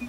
you